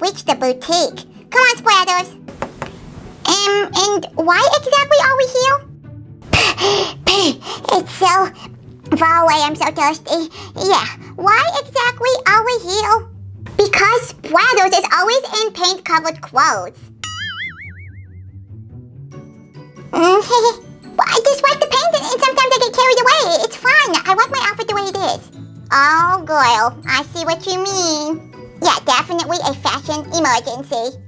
reached the boutique. Come on, Splatters. Um, and why exactly are we here? it's so far away, I'm so thirsty. Yeah, why exactly are we here? Because Splatters is always in paint-covered clothes. Well, I just wipe the paint and, and sometimes I get carried away. It's fine. I like my outfit the way it is. Oh, girl, I see what you mean. Yeah, definitely a fashion emergency.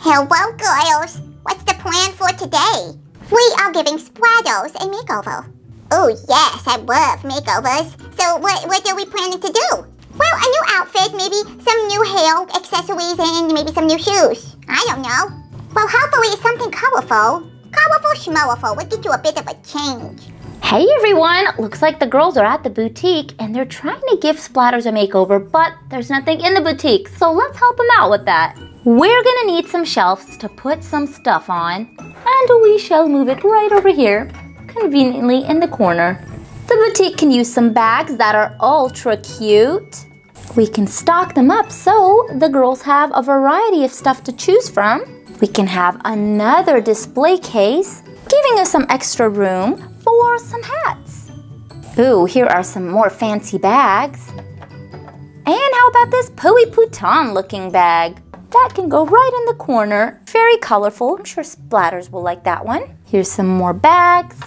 Hello, girls. What's the plan for today? We are giving Splatters a makeover. Oh, yes, I love makeovers. So what, what are we planning to do? Well, a new outfit, maybe some new hair accessories, and maybe some new shoes. I don't know. Well, hopefully something colorful. Colorful schmowerful would get you a bit of a change. Hey everyone! Looks like the girls are at the boutique and they're trying to give Splatters a makeover, but there's nothing in the boutique, so let's help them out with that. We're gonna need some shelves to put some stuff on, and we shall move it right over here, conveniently in the corner. The boutique can use some bags that are ultra cute. We can stock them up so the girls have a variety of stuff to choose from. We can have another display case, giving us some extra room for some hats. Ooh, here are some more fancy bags. And how about this Pui Pouton looking bag? That can go right in the corner. Very colorful. I'm sure Splatters will like that one. Here's some more bags.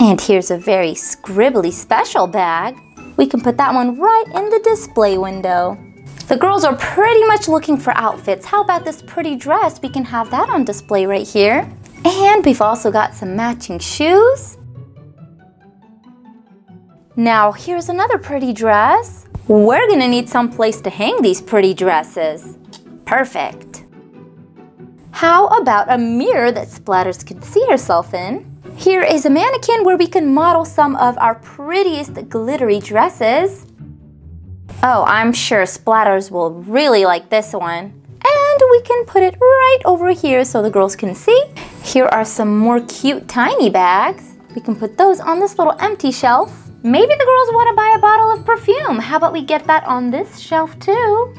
And here's a very scribbly special bag. We can put that one right in the display window. The girls are pretty much looking for outfits. How about this pretty dress? We can have that on display right here. And we've also got some matching shoes. Now here's another pretty dress. We're gonna need some place to hang these pretty dresses. Perfect. How about a mirror that Splatters can see herself in? Here is a mannequin where we can model some of our prettiest glittery dresses. Oh, I'm sure Splatters will really like this one. And we can put it right over here so the girls can see. Here are some more cute tiny bags. We can put those on this little empty shelf. Maybe the girls want to buy a bottle of perfume. How about we get that on this shelf too?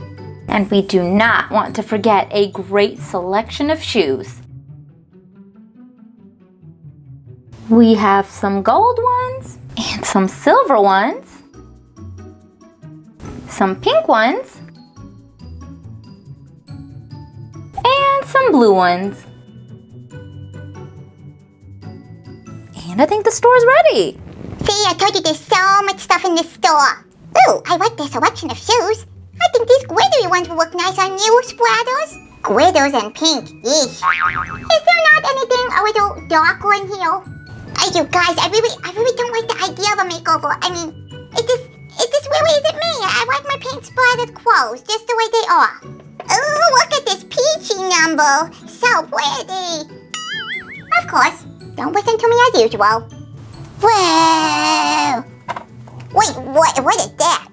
And we do not want to forget a great selection of shoes. We have some gold ones and some silver ones, some pink ones, and some blue ones. And I think the store is ready. See, I told you there's so much stuff in this store. Ooh, I like the selection of shoes. I think these glittery ones will look nice on you, Splatters. Glitters and pink, yeesh. Is there not anything a little darker in here? Hey, you guys, I really, I really don't like the idea of a makeover. I mean, it just, it just really isn't me. I like my paint splattered clothes just the way they are. Ooh, look at this peachy number. So pretty. Of course, don't listen to me as usual. Whoa! Wait, what, what is that?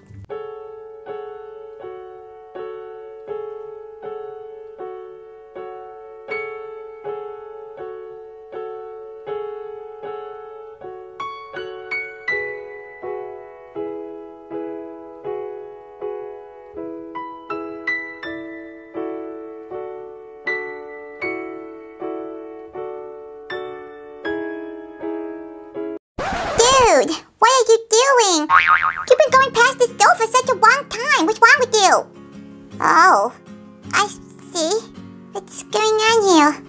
Oh, I see. What's going on here?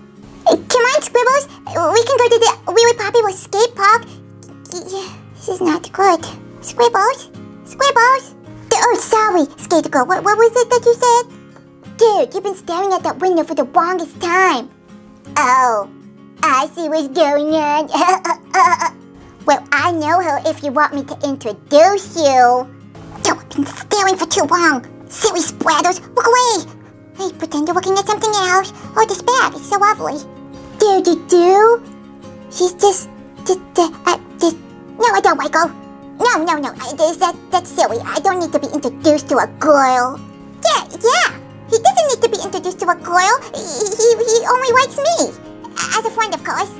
Uh, Come on, Squibbles. We can go to the really popular skate park. This is not good. Squibbles? Scribbles? Oh, sorry, Skate Girl. What, what was it that you said? Dude, you've been staring at that window for the longest time. Oh, I see what's going on. well, I know her if you want me to introduce you. Yo, I've been staring for too long. Silly splatters, look away. Hey, pretend you're looking at something else. Oh, this bag is so lovely. Do, do, do. She's just, just, uh, uh, just, no, I don't her. No, no, no, I, that, that's silly. I don't need to be introduced to a girl. Yeah, yeah. He doesn't need to be introduced to a girl. He, he, he only likes me. As a friend, of course.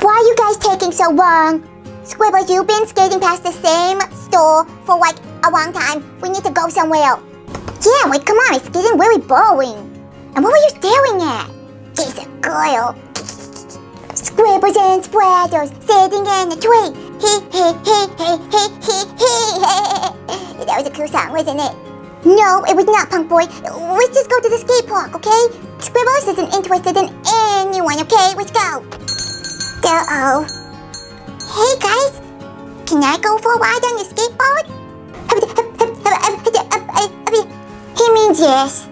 Why are you guys taking so long? Squibbles, you've been skating past the same store for like a long time. We need to go somewhere. Yeah, wait, come on, it's getting really boring. And what were you staring at? There's a girl. Scribbles and splatters sitting in a tree. He, he, he, he, he, he, he. That was a cool song, wasn't it? No, it was not, Punk Boy. Let's just go to the skate park, okay? Scribbles isn't interested in anyone, okay? Let's go. Uh-oh. Hey, guys. Can I go for a ride on the skateboard? Yes.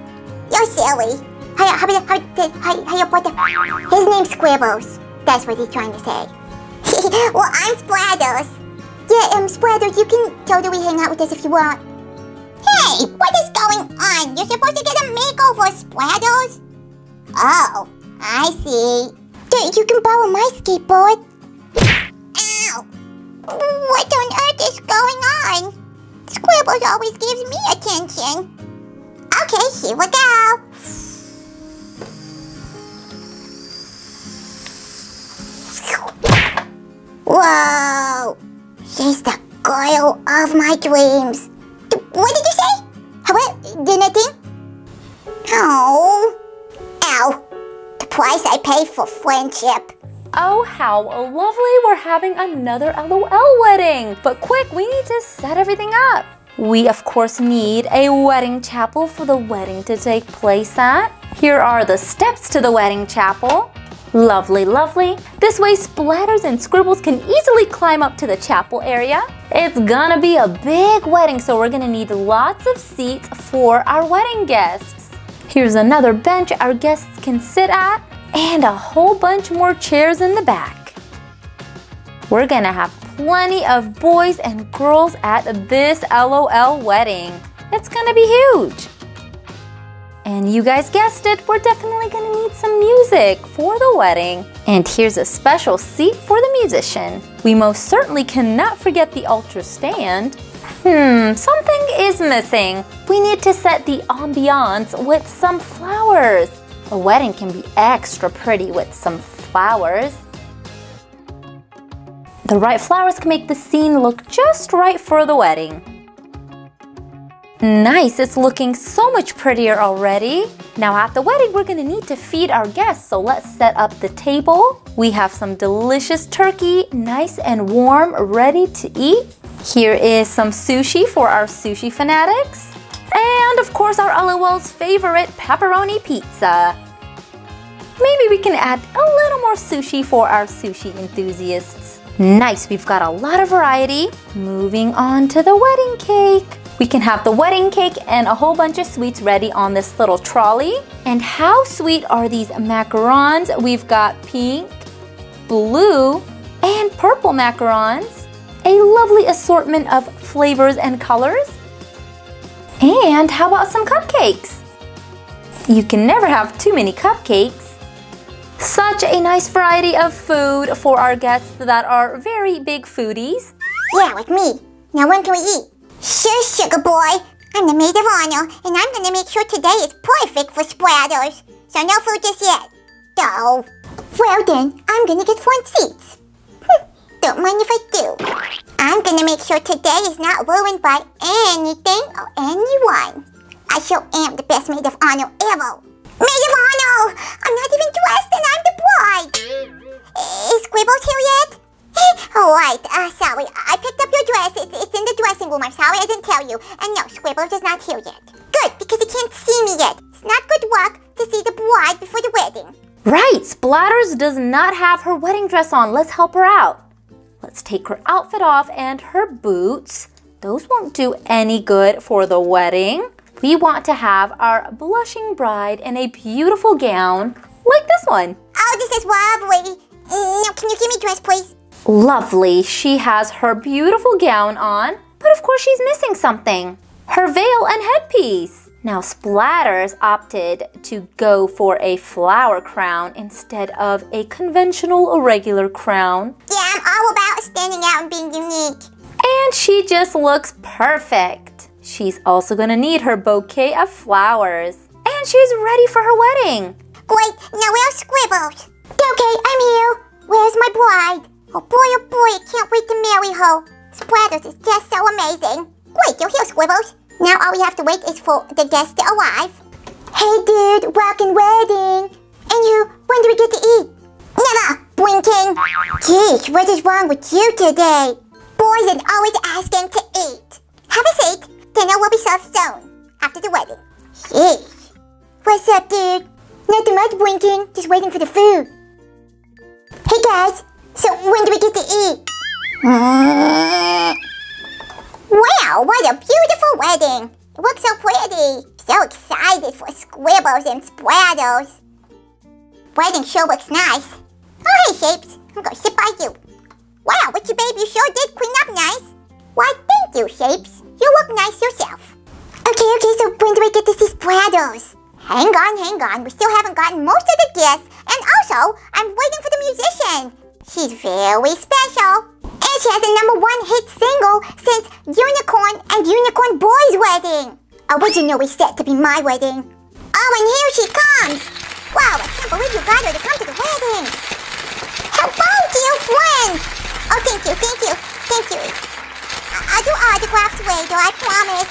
You're silly. His name's Squibbles. That's what he's trying to say. well, I'm Splatters. Yeah, um, Splatters, you can totally hang out with us if you want. Hey, what is going on? You're supposed to get a makeover, Splatters. Oh, I see. Dude, You can borrow my skateboard. Ow! What on earth is going on? Squibbles always gives me attention. Okay, here we go. Whoa! She's the girl of my dreams. What did you say? What? Did nothing? Oh. Ow. The price I pay for friendship. Oh, how lovely. We're having another LOL wedding. But quick, we need to set everything up. We, of course, need a wedding chapel for the wedding to take place at. Here are the steps to the wedding chapel. Lovely, lovely. This way Splatters and Scribbles can easily climb up to the chapel area. It's gonna be a big wedding, so we're gonna need lots of seats for our wedding guests. Here's another bench our guests can sit at, and a whole bunch more chairs in the back. We're gonna have plenty of boys and girls at this LOL wedding. It's gonna be huge. And you guys guessed it, we're definitely gonna need some music for the wedding. And here's a special seat for the musician. We most certainly cannot forget the ultra stand. Hmm, something is missing. We need to set the ambiance with some flowers. A wedding can be extra pretty with some flowers. The right flowers can make the scene look just right for the wedding. Nice, it's looking so much prettier already. Now at the wedding, we're gonna need to feed our guests, so let's set up the table. We have some delicious turkey, nice and warm, ready to eat. Here is some sushi for our sushi fanatics. And of course, our LOL's favorite pepperoni pizza. Maybe we can add a little more sushi for our sushi enthusiasts. Nice, we've got a lot of variety. Moving on to the wedding cake. We can have the wedding cake and a whole bunch of sweets ready on this little trolley. And how sweet are these macarons? We've got pink, blue, and purple macarons. A lovely assortment of flavors and colors. And how about some cupcakes? You can never have too many cupcakes. Such a nice variety of food for our guests that are very big foodies. Yeah, like me. Now when can we eat? Sure, sugar boy. I'm the maid of honor, and I'm gonna make sure today is perfect for splatters. So no food just yet. Oh. Well then, I'm gonna get front seats. Hm, don't mind if I do. I'm gonna make sure today is not ruined by anything or anyone. I sure am the best maid of honor ever. I'm not even dressed and I'm the bride! Is Scribbles here yet? All right, uh, sorry. I picked up your dress. It's, it's in the dressing room. I'm sorry I didn't tell you. And no, Squibbles is not here yet. Good, because he can't see me yet. It's not good luck to see the bride before the wedding. Right, Splatters does not have her wedding dress on. Let's help her out. Let's take her outfit off and her boots. Those won't do any good for the wedding. We want to have our blushing bride in a beautiful gown like this one. Oh, this is lovely. Now, can you give me dress, please? Lovely. She has her beautiful gown on, but of course she's missing something. Her veil and headpiece. Now Splatters opted to go for a flower crown instead of a conventional or regular crown. Yeah, I'm all about standing out and being unique. And she just looks perfect. She's also gonna need her bouquet of flowers. And she's ready for her wedding. Great, now where's Scribbles? Okay, I'm here. Where's my bride? Oh boy, oh boy, I can't wait to marry her. Splatters is just so amazing. Great, you're here, Scribbles. Now all we have to wait is for the guests to arrive. Hey dude, walking wedding. And you, when do we get to eat? Never, blinking. Geez, what is wrong with you today? Boys are always asking to eat. Have a seat, dinner will be served soon, after the wedding. Jeez. What's up, dude? Nothing much, blinking. Just waiting for the food. Hey guys, so when do we get to eat? Wow, what a beautiful wedding! It looks so pretty. So excited for squibbles and splatters. Wedding sure looks nice. Oh, hey, Shapes. I'm gonna sit by you. Wow, what you babe, you sure did clean up nice. Why, thank you, Shapes. You look nice yourself. Okay, okay, so when do I get to see splatters? Hang on, hang on. We still haven't gotten most of the gifts. And also, I'm waiting for the musician. She's very special. And she has a number one hit single since Unicorn and Unicorn Boy's wedding. Originally set to be my wedding. Oh, and here she comes. Wow, I can't believe you got her to come to the wedding. Hello, dear friend. Oh, thank you, thank you, thank you. I'll do autographs later, I promise.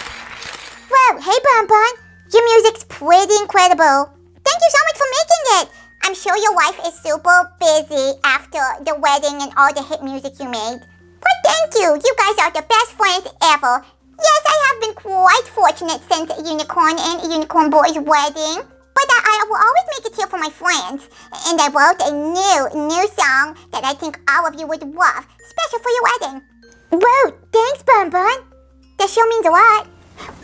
Whoa, hey, Bun Bun. Your music's pretty incredible. Thank you so much for making it. I'm sure your wife is super busy after the wedding and all the hit music you made. But thank you. You guys are the best friends ever. Yes, I have been quite fortunate since Unicorn and Unicorn Boy's wedding. But I, I will always make it here for my friends. And I wrote a new, new song that I think all of you would love, special for your wedding. Whoa, thanks, Bun Bun. That sure means a lot.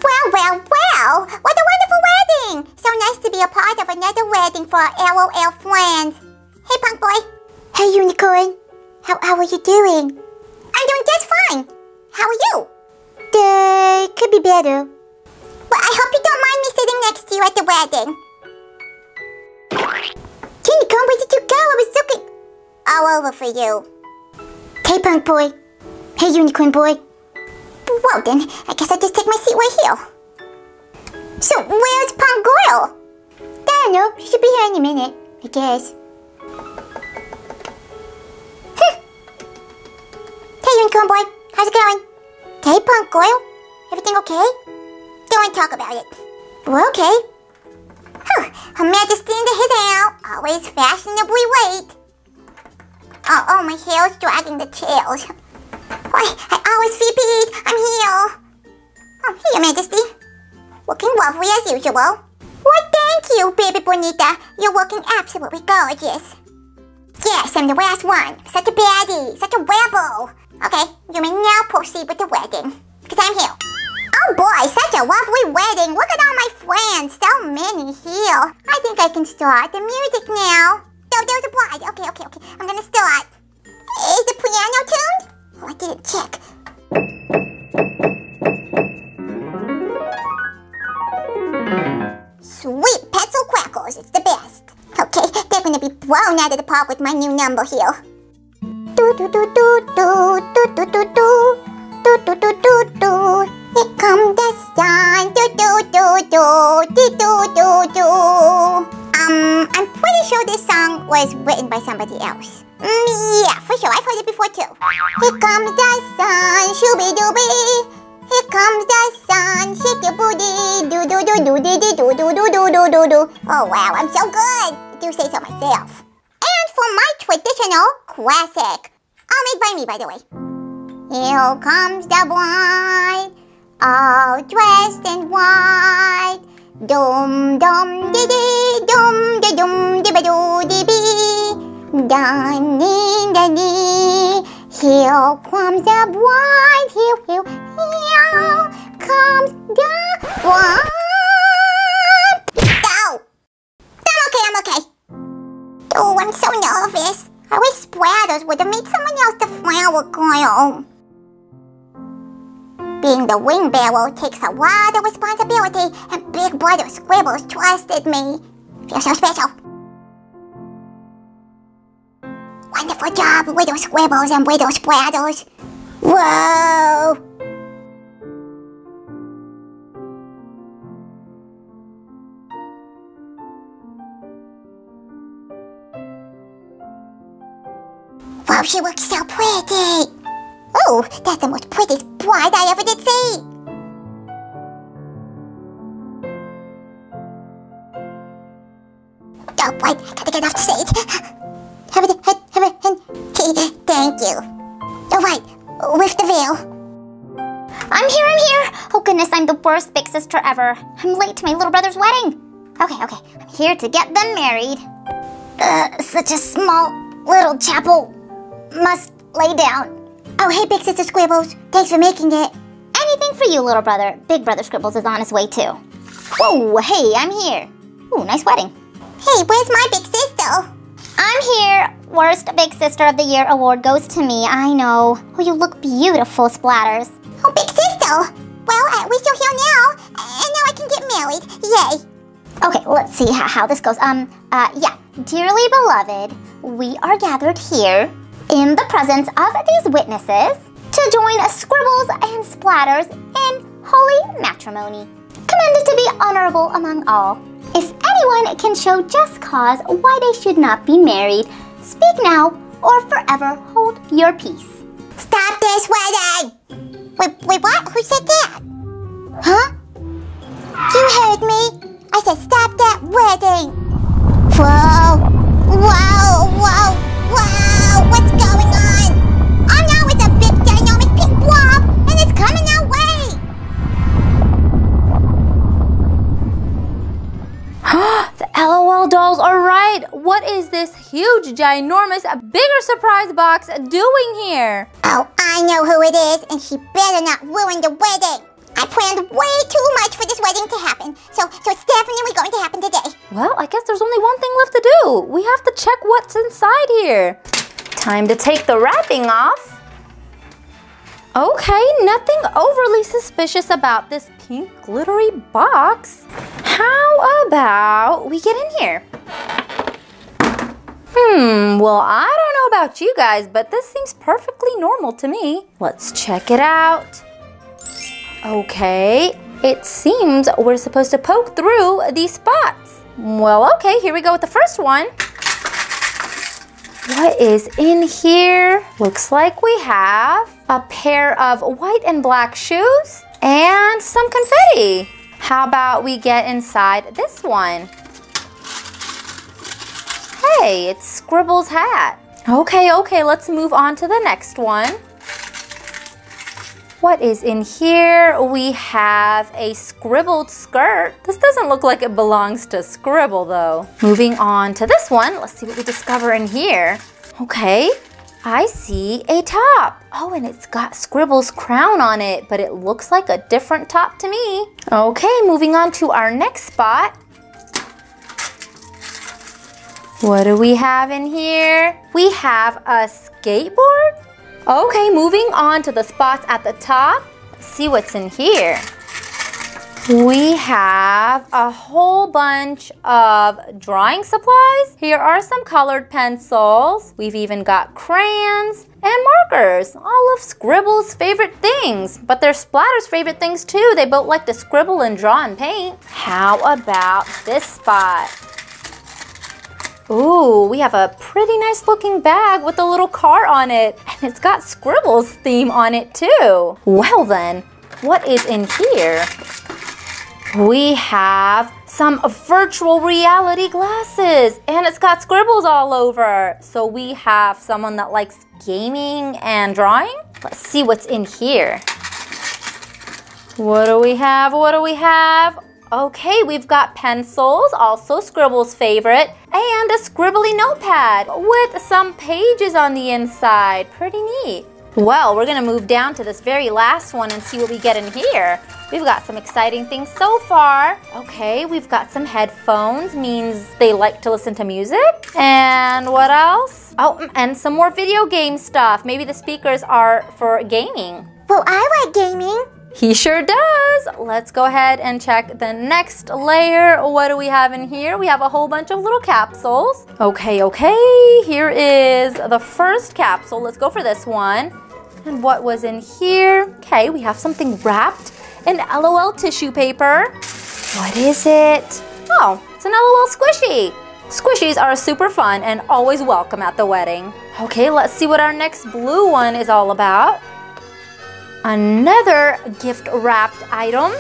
Well, well, well! What a wonderful wedding! So nice to be a part of another wedding for our LOL friends. Hey, Punk Boy. Hey, Unicorn. How, how are you doing? I'm doing just fine. How are you? Uh, could be better. Well, I hope you don't mind me sitting next to you at the wedding. Unicorn, where did you go? I was looking all over for you. Hey, Punk Boy. Hey, Unicorn Boy. Well then, I guess I'll just take my seat right here. So, where's Punk Girl? I don't know. She should be here any minute, I guess. hey, Unicorn Boy. How's it going? Hey, Punk Girl. Everything okay? Don't talk about it. Okay. Her Majesty in the hit out. Always fashionably late. Oh, oh, my hair's dragging the chairs. I always repeat, I'm here. Oh, hey, Your Majesty. Looking lovely as usual. Well, thank you, baby Bonita. You're looking absolutely gorgeous. Yes, I'm the last one. Such a baddie, such a rebel. Okay, you may now proceed with the wedding. Because I'm here. Oh boy, such a lovely wedding. Look at all my friends. So many here. I think I can start the music now. Oh, there's a bride. Okay, okay, okay. I'm gonna start. Is the piano tuned? Oh, I didn't check. Sweet pencil crackers, it's the best. Okay, they're gonna be blown out of the park with my new number here. Do do do do do do do do do do do do do do. Here comes the sun. Do do do do do do do do. Um, I'm pretty sure this song was written by somebody else. Mm, yeah, for sure. I've heard it before too. Here comes the sun, shooby dooby. Here comes the sun, shake your booty. Do do do do do do do do do do do do do. Oh wow, I'm so good. Do say so myself. And for my traditional classic, all made by me, by the way. Here comes the bride, all dressed in white. Dum dum dee dee, dum dee dum dee ba doo dee bee. Dun dee da dee. Here comes the bride, here, here, here comes the bride. Oh, I'm okay, I'm okay. Oh, I'm so nervous. I wish Splatters would have made someone else the flower girl. Being the wing bearer takes a lot of responsibility, and Big Brother Squibbles trusted me. Feel so special. Wonderful job, Widow Squibbles and Widow Splatters. Whoa! Wow, she looks so pretty. Oh, that's the most prettiest bride I ever did see. Oh, wait, I gotta get off the stage. You. Oh, wait, with the veil. I'm here, I'm here. Oh, goodness, I'm the worst big sister ever. I'm late to my little brother's wedding. Okay, okay, I'm here to get them married. Uh, such a small little chapel. Must lay down. Oh, hey, Big Sister Scribbles. Thanks for making it. Anything for you, little brother. Big Brother Scribbles is on his way, too. Whoa, hey, I'm here. Ooh, nice wedding. Hey, where's my big sister? I'm here. Worst Big Sister of the Year award goes to me, I know. Oh, you look beautiful, Splatters. Oh, Big Sister! Well, at least you're here now, and now I can get married. Yay! Okay, let's see how, how this goes. Um, uh, yeah. Dearly beloved, we are gathered here in the presence of these witnesses to join scribbles and splatters in holy matrimony, commended to be honorable among all. If anyone can show just cause why they should not be married, speak now or forever hold your peace. Stop this wedding! Wait, wait, what? Who said that? Huh? You heard me. I said stop that wedding. Whoa, whoa, whoa, whoa, what's going on? LOL dolls are right. What is this huge, ginormous, bigger surprise box doing here? Oh, I know who it is, and she better not ruin the wedding. I planned way too much for this wedding to happen, so so it's definitely going to happen today. Well, I guess there's only one thing left to do. We have to check what's inside here. Time to take the wrapping off. Okay, nothing overly suspicious about this pink glittery box. How about we get in here? Hmm, well, I don't know about you guys, but this seems perfectly normal to me. Let's check it out. Okay, it seems we're supposed to poke through these spots. Well, okay, here we go with the first one. What is in here? Looks like we have a pair of white and black shoes and some confetti. How about we get inside this one? Hey, it's Scribble's hat. Okay, okay, let's move on to the next one. What is in here? We have a scribbled skirt. This doesn't look like it belongs to Scribble though. Moving on to this one, let's see what we discover in here. Okay, I see a top. Oh, and it's got Scribble's crown on it, but it looks like a different top to me. Okay, moving on to our next spot. What do we have in here? We have a skateboard. Okay, moving on to the spots at the top. Let's see what's in here. We have a whole bunch of drawing supplies. Here are some colored pencils. We've even got crayons and markers. All of Scribble's favorite things, but they're Splatter's favorite things too. They both like to scribble and draw and paint. How about this spot? Ooh, we have a pretty nice looking bag with a little car on it. And it's got Scribble's theme on it too. Well then, what is in here? We have some virtual reality glasses and it's got scribbles all over. So we have someone that likes gaming and drawing. Let's see what's in here. What do we have? What do we have? Okay, we've got pencils, also Scribble's favorite, and a scribbly notepad with some pages on the inside. Pretty neat. Well, we're gonna move down to this very last one and see what we get in here. We've got some exciting things so far. Okay, we've got some headphones, means they like to listen to music. And what else? Oh, mm, and some more video game stuff. Maybe the speakers are for gaming. Well, I like gaming. He sure does. Let's go ahead and check the next layer. What do we have in here? We have a whole bunch of little capsules. Okay, okay, here is the first capsule. Let's go for this one. And what was in here? Okay, we have something wrapped in LOL tissue paper. What is it? Oh, it's an LOL squishy. Squishies are super fun and always welcome at the wedding. Okay, let's see what our next blue one is all about. Another gift wrapped item.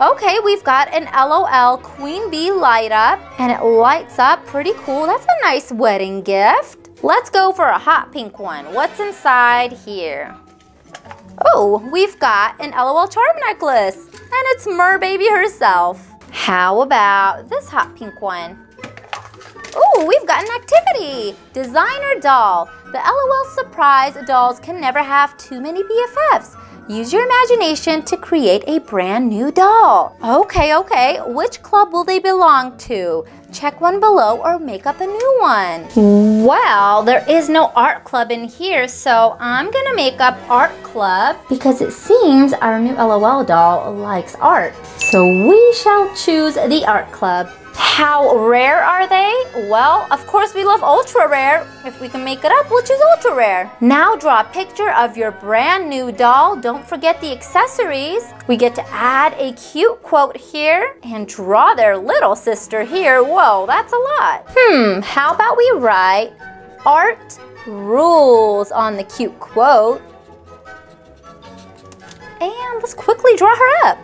Okay, we've got an LOL Queen Bee light up and it lights up pretty cool. That's a nice wedding gift. Let's go for a hot pink one. What's inside here? Oh, we've got an LOL charm necklace and it's Mer Baby herself. How about this hot pink one? Oh, we've got an activity. Designer doll. The LOL surprise dolls can never have too many BFFs. Use your imagination to create a brand new doll. Okay, okay. Which club will they belong to? Check one below or make up a new one. Well, there is no art club in here, so I'm gonna make up art club because it seems our new LOL doll likes art. So we shall choose the art club. How rare are they? Well, of course we love ultra rare. If we can make it up, we'll choose ultra rare. Now draw a picture of your brand new doll. Don't forget the accessories. We get to add a cute quote here and draw their little sister here. Whoa, that's a lot. Hmm, how about we write art rules on the cute quote. And let's quickly draw her up.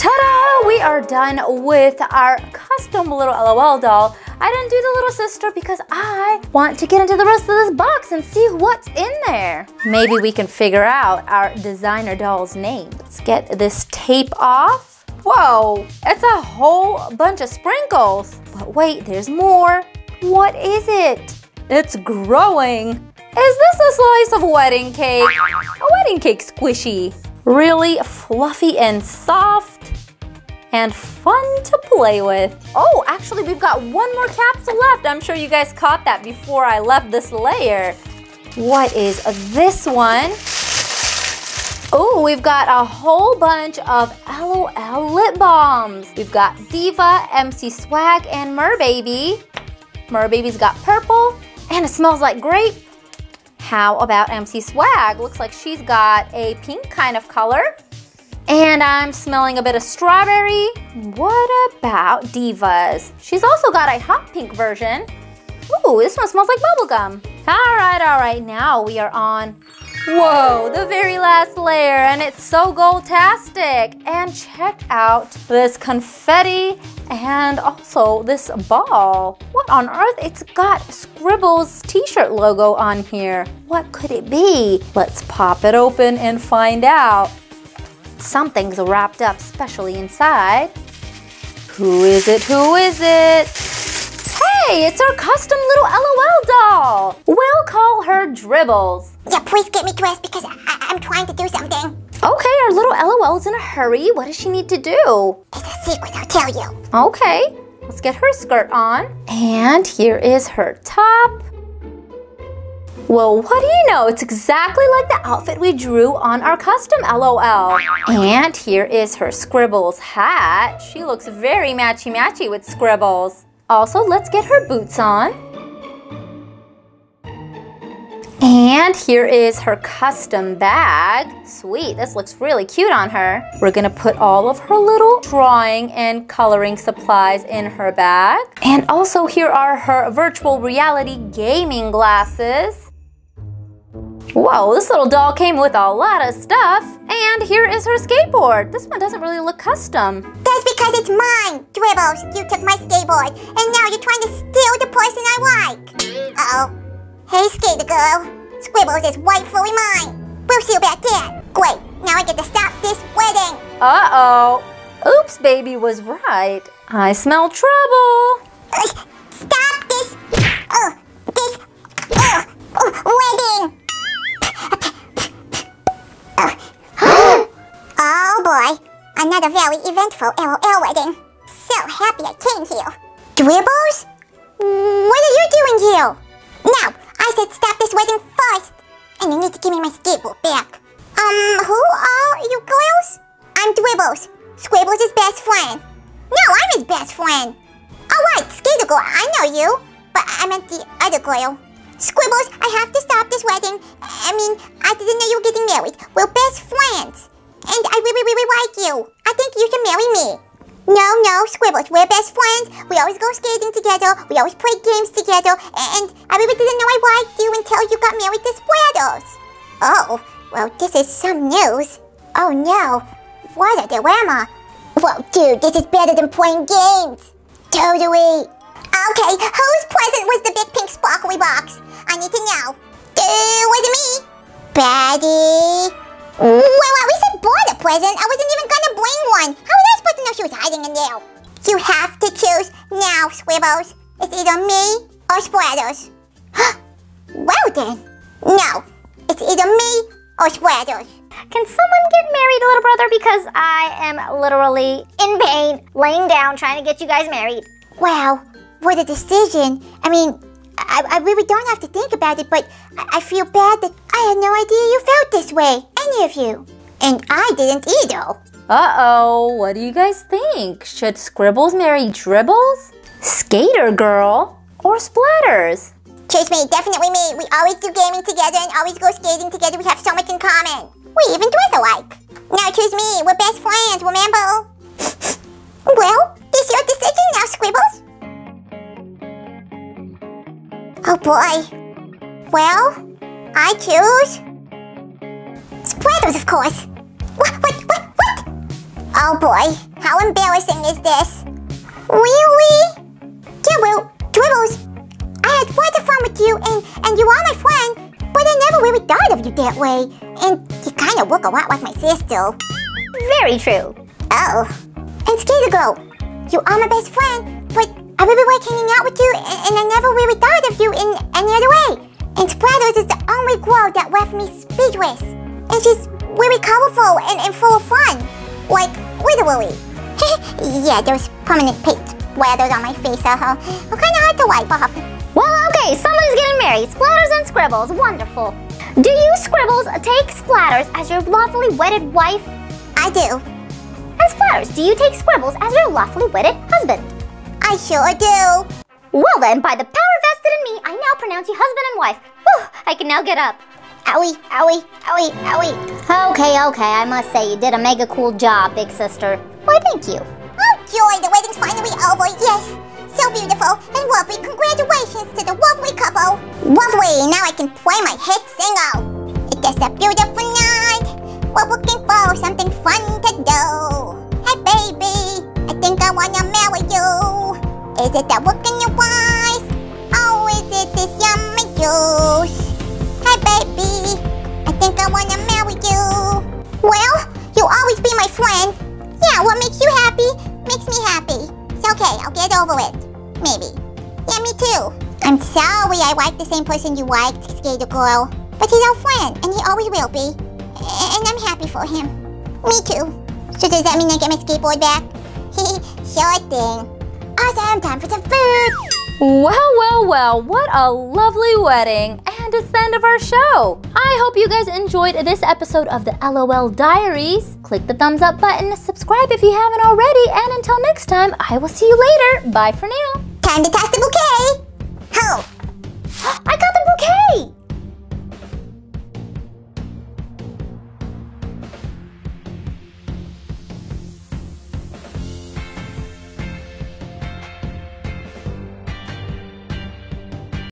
Ta-da! We are done with our custom little LOL doll. I didn't do the little sister because I want to get into the rest of this box and see what's in there. Maybe we can figure out our designer doll's name. Let's get this tape off. Whoa, it's a whole bunch of sprinkles. But wait, there's more. What is it? It's growing. Is this a slice of wedding cake? A wedding cake squishy. Really fluffy and soft and fun to play with. Oh, actually we've got one more capsule left. I'm sure you guys caught that before I left this layer. What is this one? Oh, we've got a whole bunch of LOL lip balms. We've got Diva, MC Swag, and Merbaby. Merbaby's got purple, and it smells like grape. How about MC Swag? Looks like she's got a pink kind of color. And I'm smelling a bit of strawberry. What about Divas? She's also got a hot pink version. Ooh, this one smells like bubblegum. All right, all right, now we are on Whoa, the very last layer, and it's so gold-tastic. And check out this confetti and also this ball. What on earth? It's got Scribbles t-shirt logo on here. What could it be? Let's pop it open and find out. Something's wrapped up specially inside. Who is it? Who is it? Hey, it's our custom little LOL doll. We'll call her Dribbles. Yeah, please get me dressed because I am trying to do something. Okay, our little LOL is in a hurry. What does she need to do? It's a secret, I'll tell you. Okay, let's get her skirt on. And here is her top. Well, what do you know? It's exactly like the outfit we drew on our custom LOL. And here is her Scribbles hat. She looks very matchy-matchy with Scribbles. Also, let's get her boots on. And here is her custom bag. Sweet, this looks really cute on her. We're gonna put all of her little drawing and coloring supplies in her bag. And also here are her virtual reality gaming glasses. Whoa, this little doll came with a lot of stuff. And here is her skateboard. This one doesn't really look custom. That's because it's mine, Dribbles. You took my skateboard, and now you're trying to steal the person I like. Uh-oh. Hey, skater girl. Scribbles is rightfully mine. We'll see about that. Great. Now I get to stop this wedding. Uh-oh. Oops, baby was right. I smell trouble. Another very eventful LOL wedding. So happy I came here. Dribbles? What are you doing here? No, I said stop this wedding first. And you need to give me my skateboard back. Um, who are you girls? I'm Dribbles, Scribbles' best friend. No, I'm his best friend. Alright, Skater Girl, I know you. but I meant the other girl. Squibbles, I have to stop this wedding. I mean, I didn't know you were getting married. We're best friends. And I really, really like you. I think you should marry me. No, no, Squibbles, we're best friends. We always go skating together. We always play games together. And I really didn't know I liked you until you got married to Splatters. Oh, well, this is some news. Oh no, what a dilemma. Well, dude, this is better than playing games. Totally. Okay, whose present was the big pink sparkly box? I need to know. Uh, was it me? Betty. Well, at least I bought a present. I wasn't even gonna bring one. How was I supposed to know she was hiding in there? You have to choose now, Scribbles. It's either me or Splatters. well then. No, it's either me or Splatters. Can someone get married, little brother? Because I am literally in pain, laying down, trying to get you guys married. Well, what a decision. I mean, I, I really don't have to think about it, but I, I feel bad that I had no idea you felt this way, any of you. And I didn't either. Uh-oh, what do you guys think? Should Scribbles marry Dribbles? Skater Girl? Or Splatters? Choose me, definitely me. We always do gaming together and always go skating together. We have so much in common. We even dress alike. Now choose me. We're best friends, remember? well, this is your decision now, Scribbles. Oh boy. Well, I choose Splatters, of course. What? What? What? What? Oh boy, how embarrassing is this? Really? Dribble, Dribbles, I had lots of fun with you, and and you are my friend, but I never really thought of you that way. And you kind of look a lot like my sister. Very true. Oh. And Skater Girl, you are my best friend, but I really like hanging out with you, and, and I never really thought of you in any other way. And Splatters is the only girl that left me speechless. And she's really colorful and, and full of fun. Like, literally. yeah, those permanent paint splatters on my face are uh, kind of hard to wipe off. Well, okay, someone's getting married. Splatters and Scribbles. Wonderful. Do you, Scribbles, take Splatters as your lawfully wedded wife? I do. And Splatters, do you take Scribbles as your lawfully wedded husband? I sure do. Well then, by the power vested in me, I now pronounce you husband and wife. Whew, I can now get up. Owie, owie, owie, owie. Okay, okay, I must say you did a mega cool job, big sister. Why, thank you. Oh, joy, the wedding's finally over, yes. So beautiful and lovely. Congratulations to the lovely couple. Lovely, now I can play my hit single. It's just a beautiful night. We're looking for something fun to do. Hey, baby, I think I wanna marry you. Is it that look in your eyes? Oh, is it this yummy juice? Baby, I think I wanna marry you. Well, you'll always be my friend. Yeah, what makes you happy makes me happy. It's okay, I'll get over it. Maybe. Yeah, me too. I'm sorry I like the same person you liked, Skater Girl. But he's our friend, and he always will be. And I'm happy for him. Me too. So does that mean I get my skateboard back? sure thing. Awesome, time for some food! Well, well, well, what a lovely wedding. And it's the end of our show. I hope you guys enjoyed this episode of the LOL Diaries. Click the thumbs up button, subscribe if you haven't already, and until next time, I will see you later. Bye for now. Time to toss the bouquet! Ho! I got the bouquet!